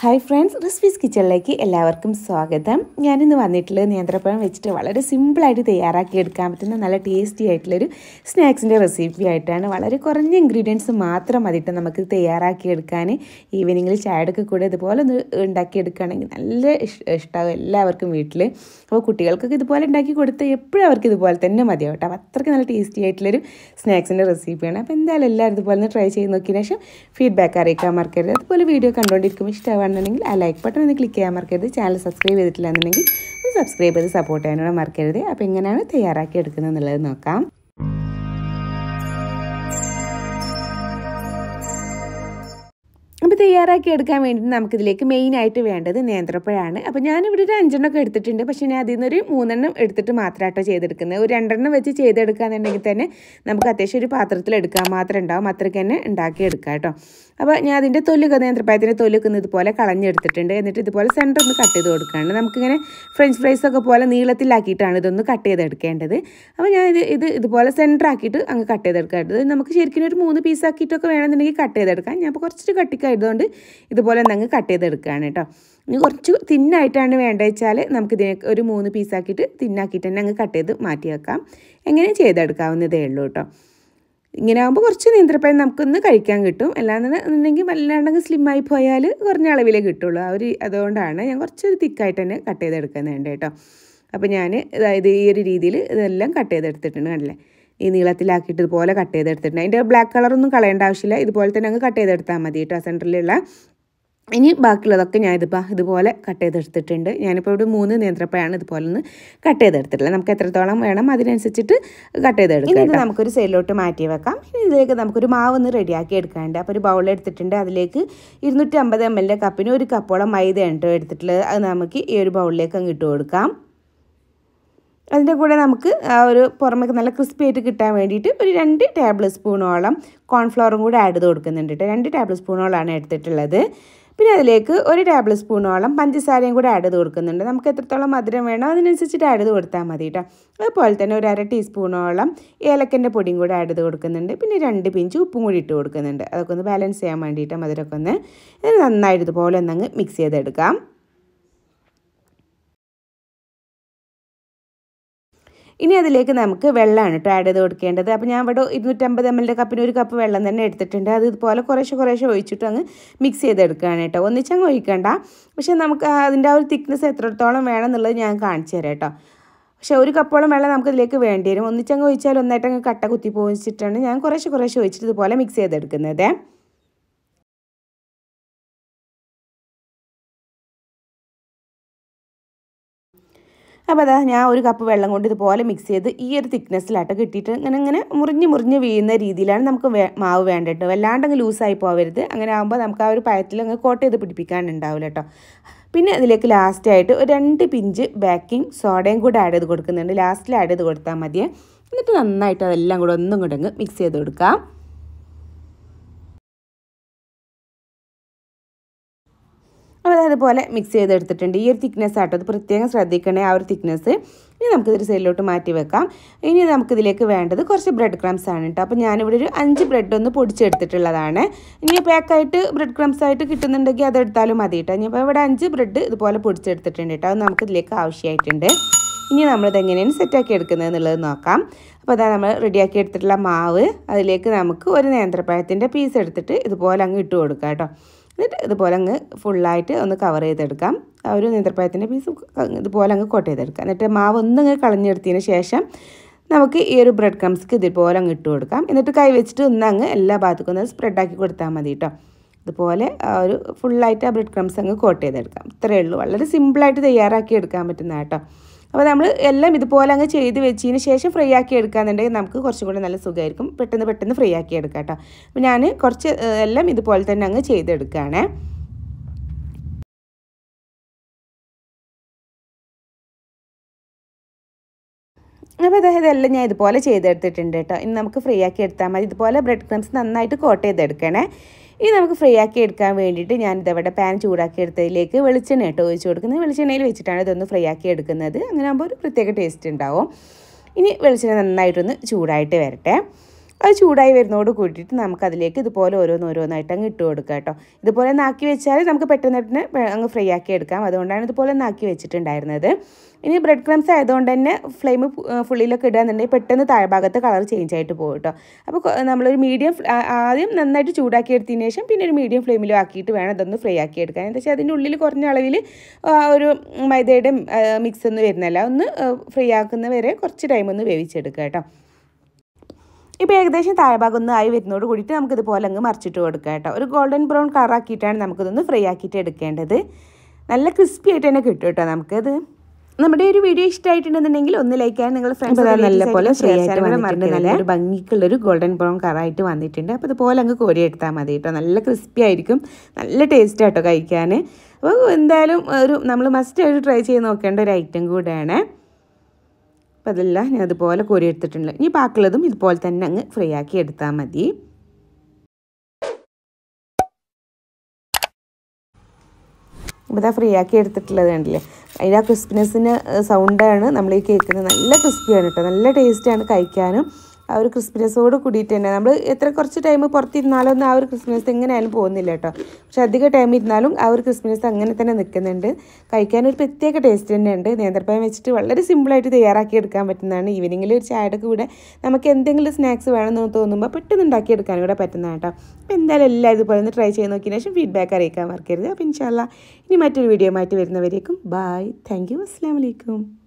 Hi friends recipes കിച്ചണിലേക്ക് എല്ലാവർക്കും സ്വാഗതം. ഞാനിന്ന് വന്നിട്ടുള്ളത് നേന്ത്രപ്പഴം വെച്ചിട്ട് വളരെ സിമ്പിളായിട്ട് തയ്യാറാക്കി എടുക്കാൻ പറ്റുന്ന നല്ല ടേസ്റ്റി ആയിട്ടുള്ളൊരു സ്നാക്സിന്റെ റെസിപ്പി ആയിട്ടാണ്. വളരെ കുറഞ്ഞ ഇൻഗ്രീഡിയൻസ് മാത്രം മതിയിട്ട് നമുക്ക് തയ്യാറാക്കി എടുക്കാൻ ഈവനിങ്ങിൽ ചായടൊക്കെ കൂടെ ഇതുപോലെ ഒന്ന് ഉണ്ടാക്കി ഉണ്ടാക്കിയെടുക്കുകയാണെങ്കിൽ നല്ല ഇഷ്- ഇഷ്ടമാകും എല്ലാവർക്കും വീട്ടിൽ അപ്പോൾ കുട്ടികൾക്കൊക്കെ ഇതുപോലെ ഉണ്ടാക്കി കൊടുത്ത് എപ്പോഴും അവർക്ക് ഇതുപോലെ തന്നെ മതിയാവും അപ്പോൾ അത്രയ്ക്ക് നല്ല ടേസ്റ്റി ആയിട്ടുള്ളൊരു സ്നാക്സിന്റെ റെസിപ്പിയാണ് അപ്പോൾ എന്തായാലും എല്ലാവരും ഇതുപോലെ ഒന്ന് ട്രൈ ചെയ്ത് നോക്കിയതിന് ശേഷം ഫീഡ്ബാക്ക് അറിയിക്കാൻ മറക്കരുത്. അതുപോലെ വീഡിയോ കണ്ടുകൊണ്ടിരിക്കുമ്പോൾ ഇഷ്ടമാണെന്നുണ്ടെങ്കിൽ ആ ലൈക്ക് ബട്ടൺ ഒന്ന് ക്ലിക്ക് ചെയ്യാൻ മറക്കരുത്. ചാനൽ സബ്സ്ക്രൈബ് ചെയ്തിട്ടില്ല എന്നുണ്ടെങ്കിൽ ഒന്ന് സബ്സ്ക്രൈബ് ചെയ്ത് സപ്പോർട്ട് ചെയ്യാനോട് മറക്കരുത്. അപ്പോൾ എങ്ങനെയാണ് തയ്യാറാക്കി എടുക്കുന്നത് എന്നുള്ളത് നോക്കാം. തയ്യാറാക്കി എടുക്കാൻ വേണ്ടിയിട്ട് നമുക്കിതിലേക്ക് മെയിനായിട്ട് വേണ്ടത് നേന്ത്രപ്പഴമാണ് അപ്പോൾ ഞാനിവിടെ ഒരു അഞ്ചെണ്ണമൊക്കെ എടുത്തിട്ടുണ്ട്. പക്ഷേ ഞാൻ അതിൽ നിന്നൊരു മൂന്നെണ്ണം എടുത്തിട്ട് മാത്രമായിട്ടോ ചെയ്തെടുക്കുന്നത്. ഒരു രണ്ടെണ്ണം വെച്ച് ചെയ്തെടുക്കുകയെന്നുണ്ടെങ്കിൽ തന്നെ നമുക്ക് അത്യാവശ്യം ഒരു പാത്രത്തിൽ എടുക്കാൻ മാത്രം ഉണ്ടാവും. അത്രയ്ക്ക് തന്നെ ഉണ്ടാക്കി എടുക്കാം കേട്ടോ. അപ്പോൾ ഞാൻ അതിന്റെ തൊല്ലുക നേന്ത്രപ്പഴത്തിന്റെ തൊല്ലുക്കുന്ന ഇതുപോലെ കളഞ്ഞെടുത്തിട്ടുണ്ട്. എന്നിട്ട് ഇതുപോലെ സെന്റർ ഒന്ന് കട്ട് ചെയ്ത് കൊടുക്കുകയാണ് നമുക്കിങ്ങനെ ഫ്രഞ്ച് ഫ്രൈസ് ഒക്കെ പോലെ നീളത്തിലാക്കിയിട്ടാണ് ഇതൊന്ന് കട്ട് ചെയ്തെടുക്കേണ്ടത്. അപ്പോൾ ഞാൻ ഇത് ഇത് ഇതുപോലെ സെന്റർ ആക്കിയിട്ട് അങ്ങ് കട്ട് ചെയ്തെടുക്കേണ്ടത് നമുക്ക് ശരിക്കും ഒരു മൂന്ന് പീസാക്കിയിട്ടൊക്കെ വേണമെന്നുണ്ടെങ്കിൽ കട്ട് ചെയ്തെടുക്കാം. ഞാൻ ഇപ്പോൾ കുറച്ച് കട്ടിക്കായതുകൊണ്ട് ഇതുപോലെ ഒന്ന് അങ്ങ് കട്ട് ചെയ്തെടുക്കുകയാണ് കേട്ടോ. ഇനി കുറച്ച് തിന്നായിട്ടാണ് വേണ്ടത് വെച്ചാൽ നമുക്കിതിനെ ഒരു മൂന്ന് പീസാക്കിയിട്ട് തിന്നാക്കിയിട്ട് തന്നെ അങ്ങ് കട്ട് ചെയ്ത് മാറ്റി വെക്കാം. എങ്ങനെ ചെയ്തെടുക്കാവുന്നതേ ഉള്ളൂ കേട്ടോ. ഇങ്ങനെ ആകുമ്പോൾ കുറച്ച് നേന്ത്രപ്പഴം നമുക്കൊന്ന് കഴിക്കാൻ കിട്ടും. അല്ലാന്നുണ്ടെങ്കിൽ വല്ലാണ്ടെങ്കിൽ സ്ലിമ്മായി പോയാൽ കുറഞ്ഞ അളവിലേ കിട്ടുള്ളൂ. ഒരു അതുകൊണ്ടാണ് ഞാൻ കുറച്ചൊരു തിക്കായിട്ട് തന്നെ കട്ട് ചെയ്തെടുക്കുന്നുണ്ട് കേട്ടോ. അപ്പോൾ ഞാൻ അതായത് ഈ ഒരു രീതിയിൽ ഇതെല്ലാം കട്ട് ചെയ്തെടുത്തിട്ടുണ്ട് കണ്ടില്ലേ? ഈ നീളത്തിലാക്കിയിട്ട് ഇതുപോലെ കട്ട് ചെയ്തെടുത്തിട്ടുണ്ട്. അതിന്റെ ബ്ലാക്ക് കളറൊന്നും കളയേണ്ട ആവശ്യമില്ല. ഇതുപോലെ തന്നെ അങ്ങ് കട്ട് ചെയ്തെടുത്താൽ മതി കേട്ടോ സെന്ററിലുള്ള ഇനി ബാക്കിയുള്ളതൊക്കെ ഞാൻ ഇതിപ്പോൾ ഇതുപോലെ കട്ട് ചെയ്തെടുത്തിട്ടുണ്ട്. ഞാനിപ്പോൾ ഇവിടെ മൂന്ന് നേന്ത്രപ്പഴമാണ് ഇതുപോലെ ഒന്ന് കട്ട് ചെയ്തെടുത്തിട്ടുള്ളത്. നമുക്ക് എത്രത്തോളം വേണം അതിനനുസരിച്ചിട്ട് കട്ട് ചെയ്തെടുക്കാം ഇത് നമുക്കൊരു സൈഡിലോട്ട് മാറ്റി വെക്കാം. ഇനി ഇതിലേക്ക് നമുക്കൊരു മാവ് ഒന്ന് റെഡിയാക്കി എടുക്കാനുണ്ട്. അപ്പോൾ ഒരു ബൗൾ എടുത്തിട്ടുണ്ട്. അതിലേക്ക് ഇരുന്നൂറ്റി അമ്പത് എം എല്ലിന്റെ കപ്പിന് ഒരു കപ്പോളം മൈദ ഉണ്ടോ എടുത്തിട്ടുള്ളത്. അത് നമുക്ക് ഈ ഒരു ബൗളിലേക്ക് അങ്ങ് ഇട്ട് കൊടുക്കാം. അതിന്റെ കൂടെ നമുക്ക് ആ ഒരു പുറമേക്ക് നല്ല ക്രിസ്പി ആയിട്ട് കിട്ടാൻ വേണ്ടിയിട്ട് ഒരു രണ്ട് ടേബിൾ സ്പൂണോളം കോൺഫ്ലവറും കൂടെ ആഡ് ചെയ്ത് കൊടുക്കുന്നുണ്ട് കേട്ടോ രണ്ട് ടേബിൾ സ്പൂണോളാണ് എടുത്തിട്ടുള്ളത്. പിന്നെ അതിലേക്ക് ഒരു ടേബിൾ സ്പൂണോളം പഞ്ചസാരയും കൂടെ ആഡ് ചെയ്ത് കൊടുക്കുന്നുണ്ട്. നമുക്ക് എത്രത്തോളം മധുരം വേണോ അതിനനുസരിച്ചിട്ട് ആഡ് ചെയ്ത് കൊടുത്താൽ മതി കേട്ടോ അതുപോലെ തന്നെ ഒരു അര ടീസ്പൂണോളം ഏലക്കന്റെ പൊടിയും കൂടെ ആഡ് ചെയ്ത് കൊടുക്കുന്നുണ്ട്. പിന്നെ രണ്ട് പിഞ്ച് ഉപ്പും കൂടി ഇട്ട് കൊടുക്കുന്നുണ്ട്. അതൊക്കെ ഒന്ന് ബാലൻസ് ചെയ്യാൻ വേണ്ടിയിട്ട് മധുരമൊക്കെ ഒന്ന് നന്നായിട്ട് ഇതുപോലെ ഒന്നങ്ങ് മിക്സ് ചെയ്തെടുക്കാം. ഇനി അതിലേക്ക് നമുക്ക് വെള്ളമാണ് കേട്ടോ ആഡ് ചെയ്ത് കൊടുക്കേണ്ടത്. അപ്പോൾ ഞാൻ ഇവിടെ ഇരുന്നൂറ്റമ്പത് എം എല്ലിന്റെ കപ്പിന് ഒരു കപ്പ് വെള്ളം തന്നെ എടുത്തിട്ടുണ്ട്. അത് ഇതുപോലെ കുറേശ്ശെ കുറേശ്ശെ ഒഴിച്ചിട്ട് അങ്ങ് മിക്സ് ചെയ്തെടുക്കുകയാണ് കേട്ടോ ഒന്നിച്ചങ്ങ് ഒഴിക്കണ്ട. പക്ഷേ നമുക്ക് അതിന്റെ ആ ഒരു തിക്നെസ് എത്രത്തോളം വേണം എന്നുള്ളത് ഞാൻ കാണിച്ചു തരാം കേട്ടോ പക്ഷേ ഒരു കപ്പോളം വെള്ളം നമുക്ക് ഇതിലേക്ക് വേണ്ടി വരും. ഒന്നിച്ചങ്ങ് ഒഴിച്ചാൽ ഒന്നായിട്ടങ്ങ് കട്ട കുത്തി പോയിച്ചിട്ടാണ് ഞാൻ കുറേശ്ശെ കുറേശ്ശെ ഒഴിച്ചിട്ട് ഇതുപോലെ മിക്സ് ചെയ്തെടുക്കുന്നത്. അപ്പോൾ അതാ ഞാൻ ഒരു കപ്പ് വെള്ളം കൊണ്ട് ഇതുപോലെ മിക്സ് ചെയ്ത് ഈ ഒരു തിക്നെസ്സിലാട്ടോ കിട്ടിയിട്ട് ഇങ്ങനെ ഇങ്ങനെ മുറിഞ്ഞ് മുറിഞ്ഞ് വീഴുന്ന രീതിയിലാണ് നമുക്ക് മാവ് വേണ്ടത് വല്ലാണ്ടങ്ങ് ലൂസായി പോകരുത് അങ്ങനെ ആകുമ്പോൾ നമുക്ക് ആ ഒരു പഴത്തിൽ അങ്ങ് കോട്ട് ചെയ്ത് പിടിപ്പിക്കാനുണ്ടാവില്ല കേട്ടോ പിന്നെ അതിലേക്ക് ലാസ്റ്റായിട്ട് ഒരു രണ്ട് പിഞ്ച് ബേക്കിംഗ് സോഡയും കൂടെ ആഡ് ചെയ്ത് കൊടുക്കുന്നുണ്ട്. ലാസ്റ്റിൽ ആഡ് ചെയ്ത് കൊടുത്താൽ മതിയെ. എന്നിട്ട് നന്നായിട്ട് അതെല്ലാം കൂടെ ഒന്നും കൂടെ അങ്ങ് മിക്സ് ചെയ്ത് കൊടുക്കാം. അപ്പോൾ അതുപോലെ മിക്സ് ചെയ്തെടുത്തിട്ടുണ്ട്. ഈ ഒരു തിക്നെസ് ആട്ടോ അത് പ്രത്യേകം ശ്രദ്ധിക്കണേ ആ ഒരു തിക്നെസ് ഇനി നമുക്കിതൊരു സൈഡിലോട്ട് മാറ്റി വെക്കാം. ഇനി നമുക്കിതിലേക്ക് വേണ്ടത് കുറച്ച് ബ്രെഡ് ക്രംസ് ആണ് കേട്ടോ അപ്പോൾ ഞാനിവിടെ ഒരു അഞ്ച് ബ്രെഡ് ഒന്ന് പൊടിച്ചെടുത്തിട്ടുള്ളതാണ്. ഇനി പാക്കായിട്ട് ബ്രെഡ് ക്രംസ് ആയിട്ട് കിട്ടുന്നുണ്ടെങ്കിൽ അതെടുത്താലും മതി കേട്ടോ ഇനിയിപ്പോൾ ഇവിടെ അഞ്ച് ബ്രെഡ് ഇതുപോലെ പൊടിച്ചെടുത്തിട്ടുണ്ട് കേട്ടോ അത് നമുക്കിതിലേക്ക് ആവശ്യമായിട്ടുണ്ട് ഇനി നമ്മളിത് എങ്ങനെയാണ് സെറ്റാക്കി എടുക്കുന്നത് എന്നുള്ളത് നോക്കാം. അപ്പോൾ അതാ നമ്മൾ റെഡിയാക്കി എടുത്തിട്ടുള്ള മാവ്. അതിലേക്ക് നമുക്ക് ഒരു നേന്ത്രപ്പഴത്തിന്റെ പീസ് എടുത്തിട്ട് ഇതുപോലെ അങ്ങ് ഇട്ട് കൊടുക്കാം കേട്ടോ എന്നിട്ട് ഇതുപോലെ അങ്ങ് ഫുള്ളായിട്ട് ഒന്ന് കവർ ചെയ്തെടുക്കാം. ആ ഒരു നേന്ത്രപ്പഴത്തിന്റെ പീസ് ഇതുപോലെ അങ്ങ് കോട്ട് ചെയ്തെടുക്കാം. എന്നിട്ട് മാവ് ഒന്നങ്ങ് കളഞ്ഞെടുത്തതിന് ശേഷം നമുക്ക് ഈ ഒരു ബ്രെഡ് ക്രംസ്ക്ക് ഇതുപോലെ അങ്ങ് ഇട്ട് കൊടുക്കാം. എന്നിട്ട് കൈ വെച്ചിട്ട് ഒന്ന് അങ്ങ് എല്ലാ ഭാഗത്തേക്കും ഒന്ന് സ്പ്രെഡാക്കി കൊടുത്താൽ മതി കേട്ടോ ഇതുപോലെ ഒരു ഫുള്ളായിട്ട് ആ ബ്രെഡ് ക്രംസ് അങ്ങ് കോട്ട് ചെയ്തെടുക്കാം. ഇത്രയേ ഉള്ളൂ. വളരെ സിമ്പിളായിട്ട് തയ്യാറാക്കി എടുക്കാൻ പറ്റുന്ന കേട്ടോ അപ്പോൾ നമ്മൾ എല്ലാം ഇതുപോലെ അങ്ങ് ചെയ്ത് വെച്ചതിന് ശേഷം ഫ്രൈ ആക്കി എടുക്കാന്നുണ്ടെങ്കിൽ നമുക്ക് കുറച്ചും കൂടി നല്ല സുഖമായിരിക്കും. പെട്ടെന്ന് പെട്ടെന്ന് ഫ്രൈ ആക്കി എടുക്കാം കേട്ടോ. അപ്പോൾ ഞാൻ കുറച്ച് എല്ലാം ഇതുപോലെ തന്നെ അങ്ങ് ചെയ്തെടുക്കുകയാണേ. അപ്പോൾ അതായത് എല്ലാം ഞാൻ ഇതുപോലെ ചെയ്തെടുത്തിട്ടുണ്ട് കേട്ടോ. ഇനി നമുക്ക് ഫ്രീ ആക്കി എടുത്താൽ മതി. ഇതുപോലെ ബ്രെഡ് ക്രംസ് നന്നായിട്ട് കോട്ട് ചെയ്തെടുക്കണേ. ഇനി നമുക്ക് ഫ്രൈ ആക്കി എടുക്കാൻ വേണ്ടിയിട്ട് ഞാൻ ഇതവിടെ പാൻ ചൂടാക്കി എടുത്തതിലേക്ക് വെളിച്ചെണ്ണ കേട്ടോ ഒഴിച്ച് കൊടുക്കുന്നത്. വെളിച്ചെണ്ണയിൽ വെച്ചിട്ടാണ് ഇതൊന്ന് ഫ്രൈ ആക്കി എടുക്കുന്നത്. അങ്ങനെ ആകുമ്പോൾ ഒരു പ്രത്യേക ടേസ്റ്റ് ഉണ്ടാവും. ഇനി വെളിച്ചെണ്ണ നന്നായിട്ടൊന്ന് ചൂടായിട്ട് വരട്ടെ. അത് ചൂടായി വരുന്നതോട് കൂട്ടിയിട്ട് നമുക്കതിലേക്ക് ഇതുപോലെ ഓരോന്നോരോന്നായിട്ട് അങ്ങ് ഇട്ട് കൊടുക്കുക കേട്ടോ. ഇതുപോലെ നാക്കി വെച്ചാൽ നമുക്ക് പെട്ടെന്ന് അങ്ങ് ഫ്രൈ ആക്കി എടുക്കാം. അതുകൊണ്ടാണ് ഇതുപോലെ നാക്കി വെച്ചിട്ടുണ്ടായിരുന്നത്. ഇനി ബ്രെഡ് ക്രംസ് ആയതുകൊണ്ട് തന്നെ ഫ്ലെയിം ഫുള്ളിലൊക്കെ ഇടുകയെന്നുണ്ടെങ്കിൽ പെട്ടെന്ന് താഴ്ഭാഗത്ത് കളർ ചേഞ്ച് ആയിട്ട് പോകും കേട്ടോ. അപ്പോൾ നമ്മളൊരു മീഡിയം ആദ്യം നന്നായിട്ട് ചൂടാക്കി എടുത്തതിന് ശേഷം പിന്നെ ഒരു മീഡിയം ഫ്ലെയിമിലും ആക്കിയിട്ട് വേണം ഇതൊന്ന് ഫ്രൈ ആക്കി എടുക്കാൻ. എന്താ വെച്ചാൽ അതിന്റെ ഉള്ളിൽ കുറഞ്ഞ അളവിൽ ഒരു മൈദയുടെ മിക്സ് ഒന്നും വരുന്നില്ല ഒന്ന് ഫ്രൈ ആക്കുന്ന വരെ കുറച്ച് ടൈം ഒന്ന് വേവിച്ചെടുക്കുക കേട്ടോ. ഇപ്പോൾ ഏകദേശം താഴ്ഭാഗം ഒന്ന് ആയി വരുന്നതോട് കൂടിയിട്ട് നമുക്കിതുപോലെ അങ്ങ് മറിച്ചിട്ട് കൊടുക്കാം കേട്ടോ. ഒരു ഗോൾഡൻ ബ്രൗൺ കളറാക്കിയിട്ടാണ് നമുക്കിതൊന്ന് ഫ്രൈ ആക്കിയിട്ട് എടുക്കേണ്ടത്. നല്ല ക്രിസ്പി ആയിട്ട് തന്നെ കിട്ടും കേട്ടോ നമുക്കത്. നമ്മുടെ ഒരു വീഡിയോ ഇഷ്ടമായിട്ടുണ്ടെന്നുണ്ടെങ്കിൽ ഒന്ന് ലൈക്ക് ചെയ്യാൻ നിങ്ങൾ ഫ്രണ്ട്സ് നല്ല പോലെ നല്ലൊരു ഭംഗിക്കുള്ളൊരു ഗോൾഡൻ ബ്രൗൺ കളറായിട്ട് വന്നിട്ടുണ്ട്. അപ്പോൾ ഇതുപോലെ അങ്ങ് കോരി എടുത്താൽ മതി കേട്ടോ. നല്ല ക്രിസ്പി ആയിരിക്കും. നല്ല ടേസ്റ്റ് ആട്ടോ കഴിക്കാൻ. അപ്പോൾ എന്തായാലും ഒരു നമ്മൾ മസ്റ്റ് ആയിട്ട് ട്രൈ ചെയ്ത് നോക്കേണ്ട ഒരു ഐറ്റം കൂടെയാണ്. അപ്പോൾ അതെല്ലാം ഞാൻ അതുപോലെ കോരി എടുത്തിട്ടുണ്ട്. ഇനി ബാക്കിയുള്ളതും ഇതുപോലെ തന്നെ അങ്ങ് ഫ്രൈ ആക്കി എടുത്താൽ മതി. അപ്പോൾ ഇതാ ഫ്രീ ആക്കി എടുത്തിട്ടുള്ളത് കണ്ടില്ലേ? അതിന്റെ ആ ക്രിസ്പിനെസ്സിന് സൗണ്ടാണ് നമ്മൾ ഈ കേൾക്കുന്നത്. നല്ല ക്രിസ്പിയാണ് കേട്ടോ. നല്ല ടേസ്റ്റാണ് കഴിക്കാനും. ആ ഒരു ക്രിസ്പിനെസ്സോട് കൂടിയിട്ട് തന്നെ. നമ്മൾ എത്ര കുറച്ച് ടൈം പുറത്തിരുന്നാലും ഒന്നും ആ ഒരു ക്രിസ്മസ് എങ്ങനെയായാലും പോകുന്നില്ല കേട്ടോ. പക്ഷെ അധികം ടൈം ഇരുന്നാലും ആ ഒരു ക്രിസ്മസ് അങ്ങനെ തന്നെ നിൽക്കുന്നുണ്ട്. കഴിക്കാൻ ഒരു പ്രത്യേക ടേസ്റ്റ് തന്നെയുണ്ട് നേന്ത്രപ്പഴം വെച്ചിട്ട് വളരെ സിമ്പിളായിട്ട് തയ്യാറാക്കി എടുക്കാൻ പറ്റുന്നതാണ്. ഈവനിങ്ങിൽ ഒരു ചായയുടെ കൂടെ നമുക്ക് എന്തെങ്കിലും സ്നാക്സ് വേണമെന്ന് തോന്നുമ്പോൾ പെട്ടെന്ന് ഉണ്ടാക്കിയെടുക്കാൻ കൂടെ പറ്റുന്നതാണ് കേട്ടോ. അപ്പോൾ എന്തായാലും എല്ലാം ഇതുപോലെ ഒന്ന് ട്രൈ ചെയ്ത് നോക്കിയതിന് ശേഷം ഫീഡ്ബാക്ക് അറിയിക്കാൻ മറക്കരുത്. അപ്പോൾ ഇൻഷാല്ല ഇനി മറ്റൊരു വീഡിയോ ആയിട്ട് വരുന്നവരേക്കും ബായ് താങ്ക് യു അസ്സാം വലൈക്കും